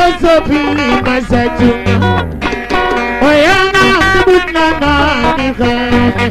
so so pili masetu Oyana msibuna na the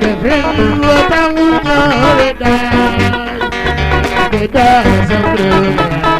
Kefrengu otangu nyore dai Kedai sangrona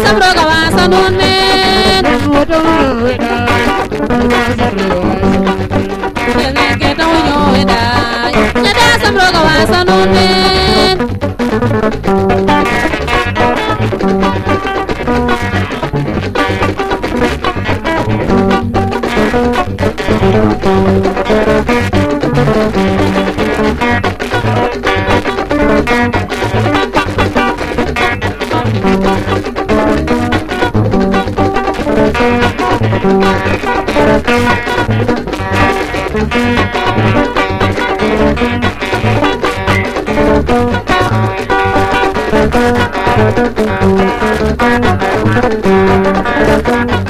Sabro kawasan nun men, waduh, Casa no me Thank you.